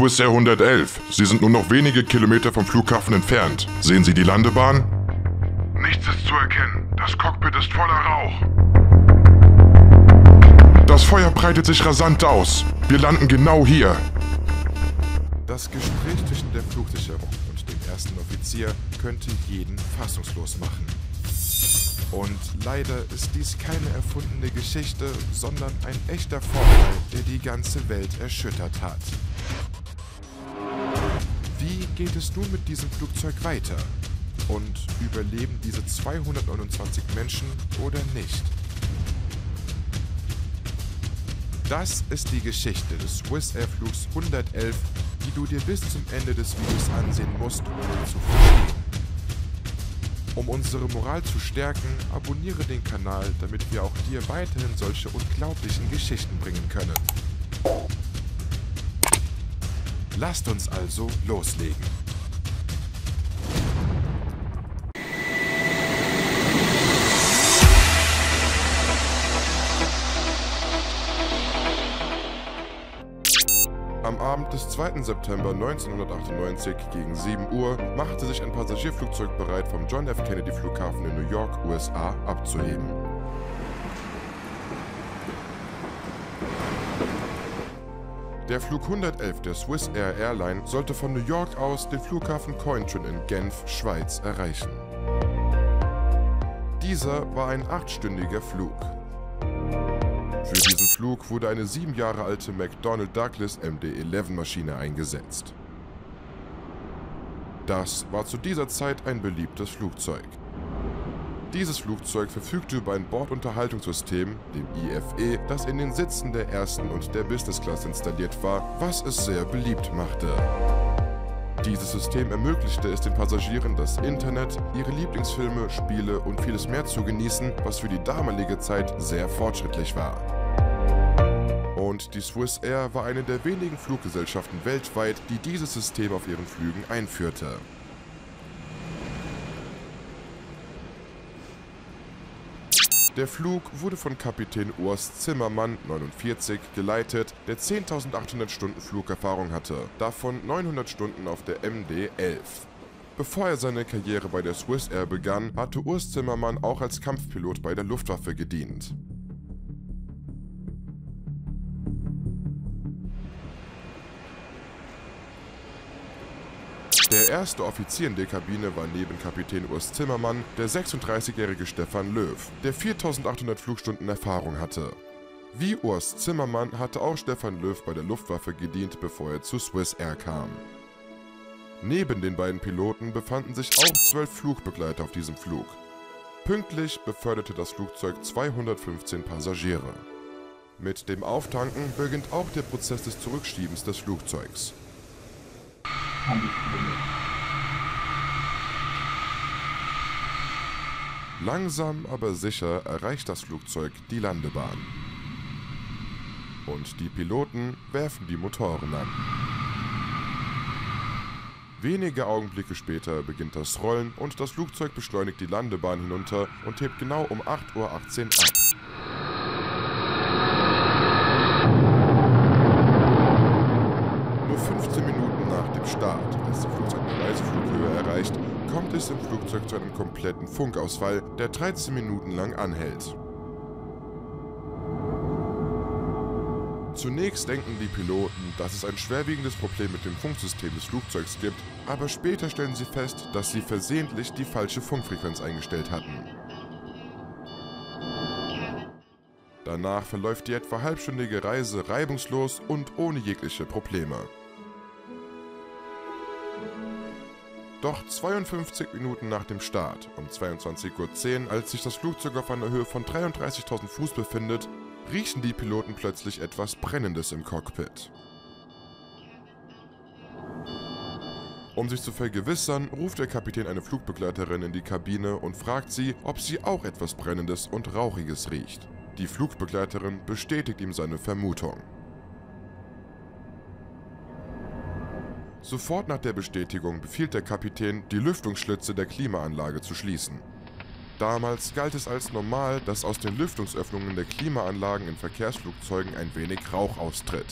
Swiss Air 111. Sie sind nur noch wenige Kilometer vom Flughafen entfernt. Sehen Sie die Landebahn? Nichts ist zu erkennen. Das Cockpit ist voller Rauch. Das Feuer breitet sich rasant aus. Wir landen genau hier. Das Gespräch zwischen der Flugsicherung und dem ersten Offizier könnte jeden fassungslos machen. Und leider ist dies keine erfundene Geschichte, sondern ein echter Vorfall, der die ganze Welt erschüttert hat. Geht es nun mit diesem Flugzeug weiter? Und überleben diese 229 Menschen oder nicht? Das ist die Geschichte des Swiss Air Flugs 111, die du dir bis zum Ende des Videos ansehen musst, um zu verstehen. Um unsere Moral zu stärken, abonniere den Kanal, damit wir auch dir weiterhin solche unglaublichen Geschichten bringen können. Lasst uns also loslegen. Am Abend des 2. September 1998 gegen 7 Uhr machte sich ein Passagierflugzeug bereit, vom John F. Kennedy Flughafen in New York, USA, abzuheben. Der Flug 111 der Swiss Air Airline sollte von New York aus den Flughafen Cointrin in Genf, Schweiz, erreichen. Dieser war ein achtstündiger Flug. Für diesen Flug wurde eine sieben Jahre alte McDonnell Douglas MD-11-Maschine eingesetzt. Das war zu dieser Zeit ein beliebtes Flugzeug. Dieses Flugzeug verfügte über ein Bordunterhaltungssystem, dem IFE, das in den Sitzen der ersten und der Business Class installiert war, was es sehr beliebt machte. Dieses System ermöglichte es den Passagieren, das Internet, ihre Lieblingsfilme, Spiele und vieles mehr zu genießen, was für die damalige Zeit sehr fortschrittlich war. Und die Swiss Air war eine der wenigen Fluggesellschaften weltweit, die dieses System auf ihren Flügen einführte. Der Flug wurde von Kapitän Urs Zimmermann, 49, geleitet, der 10.800 Stunden Flugerfahrung hatte, davon 900 Stunden auf der MD-11. Bevor er seine Karriere bei der Swiss Air begann, hatte Urs Zimmermann auch als Kampfpilot bei der Luftwaffe gedient. Erste Offizier in der Kabine war neben Kapitän Urs Zimmermann der 36-jährige Stefan Löw, der 4800 Flugstunden Erfahrung hatte. Wie Urs Zimmermann hatte auch Stefan Löw bei der Luftwaffe gedient, bevor er zu Swiss Air kam. Neben den beiden Piloten befanden sich auch zwölf Flugbegleiter auf diesem Flug. Pünktlich beförderte das Flugzeug 215 Passagiere. Mit dem Auftanken beginnt auch der Prozess des Zurückschiebens des Flugzeugs. Langsam aber sicher erreicht das Flugzeug die Landebahn. Und die Piloten werfen die Motoren an. Wenige Augenblicke später beginnt das Rollen und das Flugzeug beschleunigt die Landebahn hinunter und hebt genau um 8.18 Uhr ab. Nur 15 Minuten nach dem Start, als das Flugzeug die Reiseflughöhe erreicht, kommt es im Flugzeug zu einem kompletten Funkausfall, der 13 Minuten lang anhält. Zunächst denken die Piloten, dass es ein schwerwiegendes Problem mit dem Funksystem des Flugzeugs gibt, aber später stellen sie fest, dass sie versehentlich die falsche Funkfrequenz eingestellt hatten. Danach verläuft die etwa halbstündige Reise reibungslos und ohne jegliche Probleme. Doch 52 Minuten nach dem Start, um 22.10 Uhr, als sich das Flugzeug auf einer Höhe von 33.000 Fuß befindet, riechen die Piloten plötzlich etwas Brennendes im Cockpit. Um sich zu vergewissern, ruft der Kapitän eine Flugbegleiterin in die Kabine und fragt sie, ob sie auch etwas Brennendes und Rauchiges riecht. Die Flugbegleiterin bestätigt ihm seine Vermutung. Sofort nach der Bestätigung befiehlt der Kapitän, die Lüftungsschlitze der Klimaanlage zu schließen. Damals galt es als normal, dass aus den Lüftungsöffnungen der Klimaanlagen in Verkehrsflugzeugen ein wenig Rauch austritt.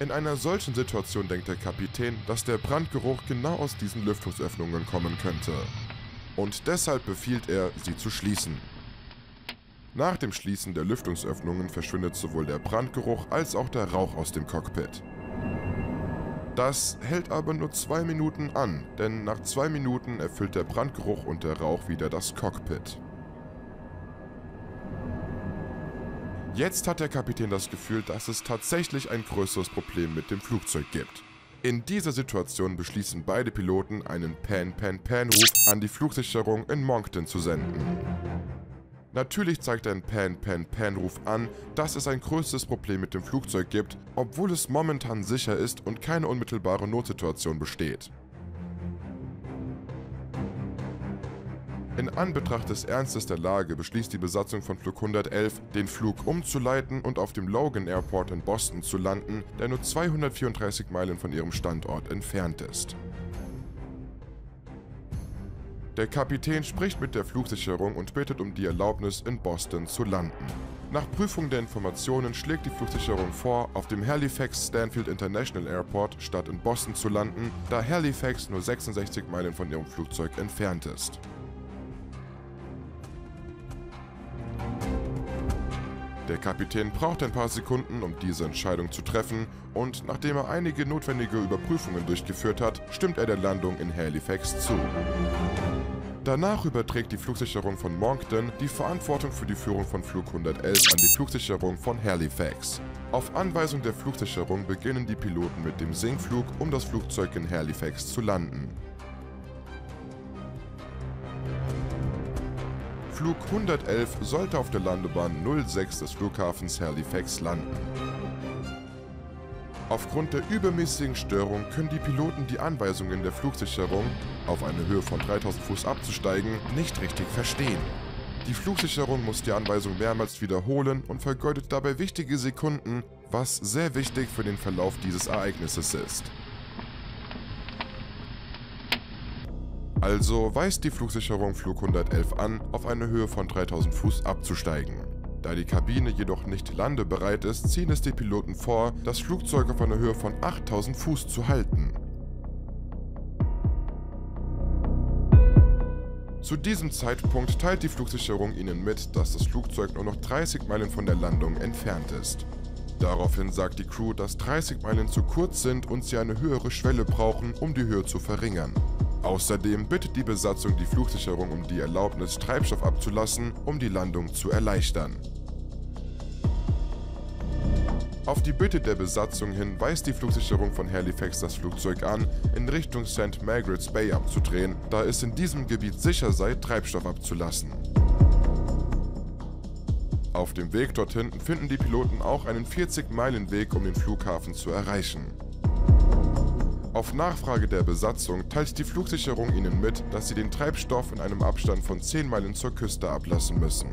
In einer solchen Situation denkt der Kapitän, dass der Brandgeruch genau aus diesen Lüftungsöffnungen kommen könnte. Und deshalb befiehlt er, sie zu schließen. Nach dem Schließen der Lüftungsöffnungen verschwindet sowohl der Brandgeruch als auch der Rauch aus dem Cockpit. Das hält aber nur zwei Minuten an, denn nach zwei Minuten erfüllt der Brandgeruch und der Rauch wieder das Cockpit. Jetzt hat der Kapitän das Gefühl, dass es tatsächlich ein größeres Problem mit dem Flugzeug gibt. In dieser Situation beschließen beide Piloten, einen Pan-Pan-Pan-Ruf an die Flugsicherung in Moncton zu senden. Natürlich zeigt ein Pan-Pan-Pan-Ruf an, dass es ein größeres Problem mit dem Flugzeug gibt, obwohl es momentan sicher ist und keine unmittelbare Notsituation besteht. In Anbetracht des Ernstes der Lage beschließt die Besatzung von Flug 111, den Flug umzuleiten und auf dem Logan Airport in Boston zu landen, der nur 234 Meilen von ihrem Standort entfernt ist. Der Kapitän spricht mit der Flugsicherung und bittet um die Erlaubnis, in Boston zu landen. Nach Prüfung der Informationen schlägt die Flugsicherung vor, auf dem Halifax Stanfield International Airport statt in Boston zu landen, da Halifax nur 66 Meilen von ihrem Flugzeug entfernt ist. Der Kapitän braucht ein paar Sekunden, um diese Entscheidung zu treffen und nachdem er einige notwendige Überprüfungen durchgeführt hat, stimmt er der Landung in Halifax zu. Danach überträgt die Flugsicherung von Moncton die Verantwortung für die Führung von Flug 111 an die Flugsicherung von Halifax. Auf Anweisung der Flugsicherung beginnen die Piloten mit dem Sinkflug, um das Flugzeug in Halifax zu landen. Flug 111 sollte auf der Landebahn 06 des Flughafens Halifax landen. Aufgrund der übermäßigen Störung können die Piloten die Anweisungen der Flugsicherung, auf eine Höhe von 3000 Fuß abzusteigen, nicht richtig verstehen. Die Flugsicherung muss die Anweisung mehrmals wiederholen und vergeudet dabei wichtige Sekunden, was sehr wichtig für den Verlauf dieses Ereignisses ist. Also weist die Flugsicherung Flug 111 an, auf eine Höhe von 3000 Fuß abzusteigen. Da die Kabine jedoch nicht landebereit ist, ziehen es die Piloten vor, das Flugzeug auf einer Höhe von 8000 Fuß zu halten. Zu diesem Zeitpunkt teilt die Flugsicherung ihnen mit, dass das Flugzeug nur noch 30 Meilen von der Landung entfernt ist. Daraufhin sagt die Crew, dass 30 Meilen zu kurz sind und sie eine höhere Schwelle brauchen, um die Höhe zu verringern. Außerdem bittet die Besatzung die Flugsicherung um die Erlaubnis, Treibstoff abzulassen, um die Landung zu erleichtern. Auf die Bitte der Besatzung hin weist die Flugsicherung von Halifax das Flugzeug an, in Richtung St. Margaret's Bay abzudrehen, da es in diesem Gebiet sicher sei, Treibstoff abzulassen. Auf dem Weg dorthin finden die Piloten auch einen 40-Meilen-Weg, um den Flughafen zu erreichen. Auf Nachfrage der Besatzung teilt die Flugsicherung ihnen mit, dass sie den Treibstoff in einem Abstand von 10 Meilen zur Küste ablassen müssen.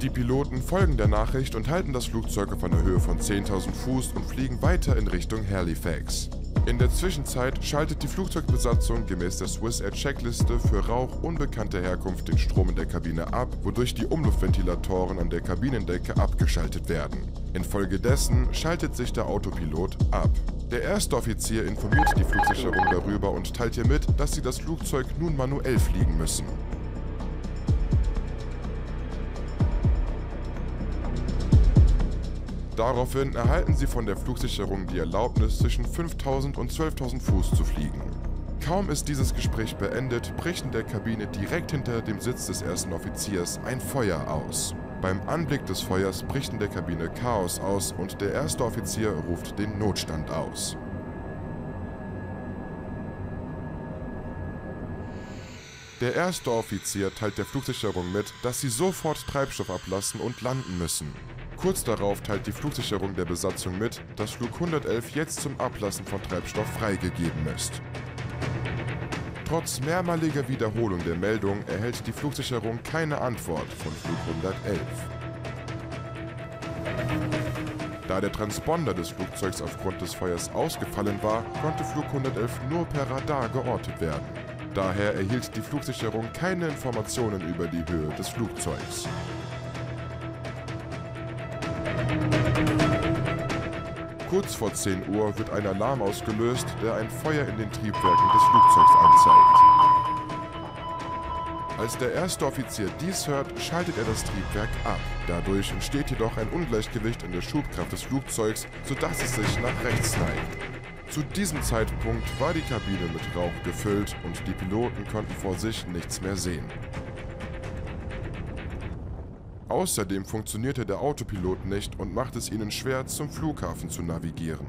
Die Piloten folgen der Nachricht und halten das Flugzeug auf einer Höhe von 10.000 Fuß und fliegen weiter in Richtung Halifax. In der Zwischenzeit schaltet die Flugzeugbesatzung gemäß der Swiss Air Checkliste für Rauch unbekannter Herkunft den Strom in der Kabine ab, wodurch die Umluftventilatoren an der Kabinendecke abgeschaltet werden. Infolgedessen schaltet sich der Autopilot ab. Der erste Offizier informiert die Flugsicherung darüber und teilt ihr mit, dass sie das Flugzeug nun manuell fliegen müssen. Daraufhin erhalten sie von der Flugsicherung die Erlaubnis, zwischen 5000 und 12.000 Fuß zu fliegen. Kaum ist dieses Gespräch beendet, bricht in der Kabine direkt hinter dem Sitz des ersten Offiziers ein Feuer aus. Beim Anblick des Feuers bricht in der Kabine Chaos aus und der erste Offizier ruft den Notstand aus. Der erste Offizier teilt der Flugsicherung mit, dass sie sofort Treibstoff ablassen und landen müssen. Kurz darauf teilt die Flugsicherung der Besatzung mit, dass Flug 111 jetzt zum Ablassen von Treibstoff freigegeben ist. Trotz mehrmaliger Wiederholung der Meldung erhält die Flugsicherung keine Antwort von Flug 111. Da der Transponder des Flugzeugs aufgrund des Feuers ausgefallen war, konnte Flug 111 nur per Radar geortet werden. Daher erhielt die Flugsicherung keine Informationen über die Höhe des Flugzeugs. Kurz vor 10 Uhr wird ein Alarm ausgelöst, der ein Feuer in den Triebwerken des Flugzeugs anzeigt. Als der erste Offizier dies hört, schaltet er das Triebwerk ab. Dadurch entsteht jedoch ein Ungleichgewicht in der Schubkraft des Flugzeugs, sodass es sich nach rechts neigt. Zu diesem Zeitpunkt war die Kabine mit Rauch gefüllt und die Piloten konnten vor sich nichts mehr sehen. Außerdem funktionierte der Autopilot nicht und macht es ihnen schwer, zum Flughafen zu navigieren.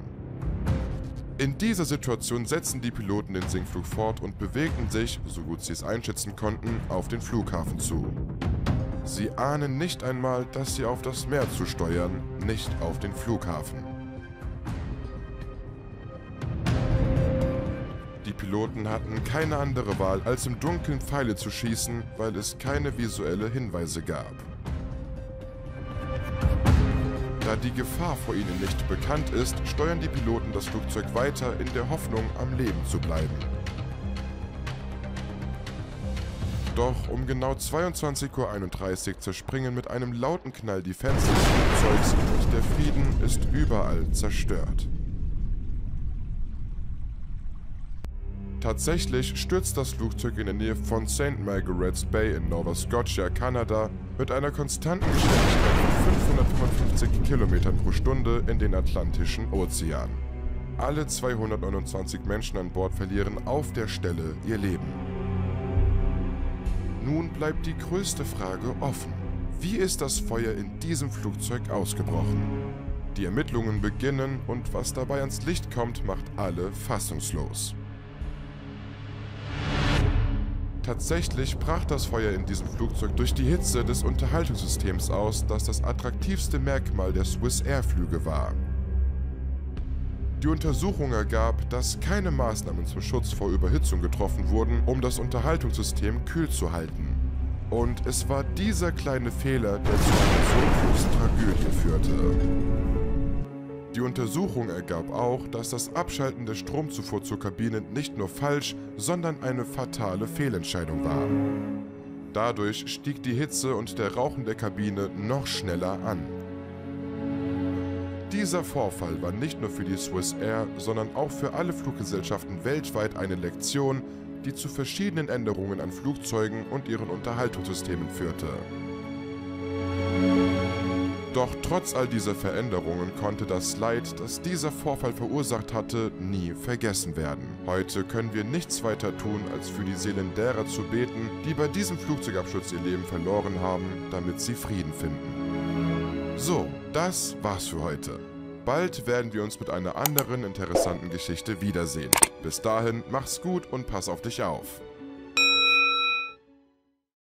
In dieser Situation setzten die Piloten den Sinkflug fort und bewegten sich, so gut sie es einschätzen konnten, auf den Flughafen zu. Sie ahnen nicht einmal, dass sie auf das Meer zu steuern, nicht auf den Flughafen. Die Piloten hatten keine andere Wahl, als im Dunkeln Pfeile zu schießen, weil es keine visuelle Hinweise gab. Da die Gefahr vor ihnen nicht bekannt ist, steuern die Piloten das Flugzeug weiter in der Hoffnung, am Leben zu bleiben. Doch um genau 22.31 Uhr zerspringen mit einem lauten Knall die Fenster des Flugzeugs und der Frieden ist überall zerstört. Tatsächlich stürzt das Flugzeug in der Nähe von St. Margaret's Bay in Nova Scotia, Kanada, mit einer konstanten Geschwindigkeit 555 km pro Stunde in den Atlantischen Ozean. Alle 229 Menschen an Bord verlieren auf der Stelle ihr Leben. Nun bleibt die größte Frage offen. Wie ist das Feuer in diesem Flugzeug ausgebrochen? Die Ermittlungen beginnen und was dabei ans Licht kommt, macht alle fassungslos. Tatsächlich brach das Feuer in diesem Flugzeug durch die Hitze des Unterhaltungssystems aus, das das attraktivste Merkmal der Swiss Air Flüge war. Die Untersuchung ergab, dass keine Maßnahmen zum Schutz vor Überhitzung getroffen wurden, um das Unterhaltungssystem kühl zu halten. Und es war dieser kleine Fehler, der zu einer so großen Tragödie führte. Die Untersuchung ergab auch, dass das Abschalten der Stromzufuhr zur Kabine nicht nur falsch, sondern eine fatale Fehlentscheidung war. Dadurch stieg die Hitze und der Rauch in der Kabine noch schneller an. Dieser Vorfall war nicht nur für die Swiss Air, sondern auch für alle Fluggesellschaften weltweit eine Lektion, die zu verschiedenen Änderungen an Flugzeugen und ihren Unterhaltungssystemen führte. Doch trotz all dieser Veränderungen konnte das Leid, das dieser Vorfall verursacht hatte, nie vergessen werden. Heute können wir nichts weiter tun, als für die Seelen derer zu beten, die bei diesem Flugzeugabsturz ihr Leben verloren haben, damit sie Frieden finden. So, das war's für heute. Bald werden wir uns mit einer anderen interessanten Geschichte wiedersehen. Bis dahin, mach's gut und pass auf dich auf.